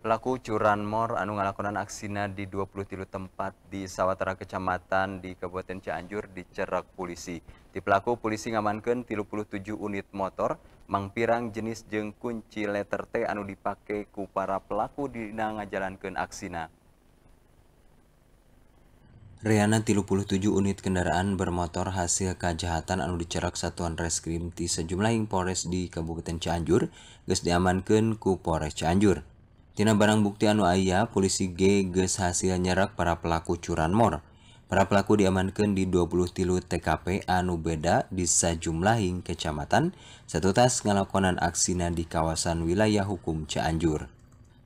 Pelaku curanmor anu ngalakonan aksina di 23 tempat di sawatara kecamatan di Kabupaten Cianjur dicerak polisi. Di pelaku polisi ngamankan 37 unit motor, mangpirang jenis jeng kunci letter T anu dipake ku para pelaku dina ngajalankeun aksina. Reana 37 unit kendaraan bermotor hasil kejahatan anu dicerak Satuan Reskrim di sejumlah Polres di Kabupaten Cianjur geus diamankeun ku Polres Cianjur. Tina barang bukti anu ayah, polisi G geus hasil nyerak para pelaku curanmor. Para pelaku diamankan di 20 tilu TKP anu beda di sejumlah kecamatan, satu tas ngelakonan aksina di kawasan wilayah hukum Cianjur.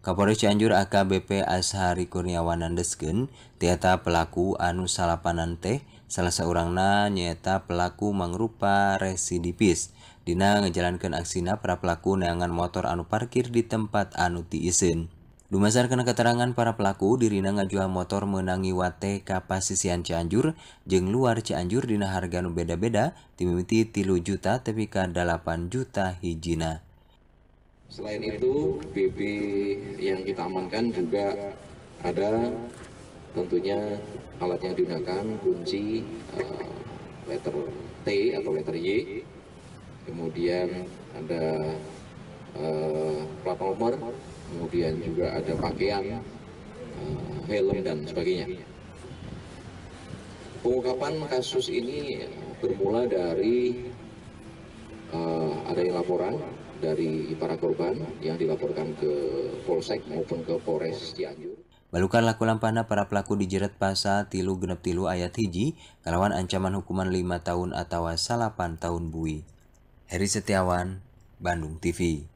Kapolres Cianjur AKBP Ashari Kurniawan nandeskeun tiata pelaku anu salapanan teh salah seorangna nyata pelaku mangrupa residipis Dina ngejalankan aksina para pelaku neangan motor anu parkir di tempat anu ti isin. kena keterangan para pelaku dirina ngajual motor menangi wate kapasisian Cianjur jeng luar Cianjur dina harga anu beda-beda timimiti tilu juta tapi ka 8 juta hijina. Selain itu BB yang kita amankan juga ada tentunya alat yang digunakan kunci uh, letter T atau letter Y kemudian ada uh, plat nomor, kemudian juga ada pakaian, uh, helm dan sebagainya. Pengungkapan kasus ini bermula dari uh, adanya laporan dari para korban yang dilaporkan ke Polsek maupun ke Polres Cianjur. Balukan laku lampana para pelaku dijerat pasal tilu genep tilu ayat hiji kalawan ancaman hukuman 5 tahun atau salapan tahun bui. Heri Setiawan, Bandung TV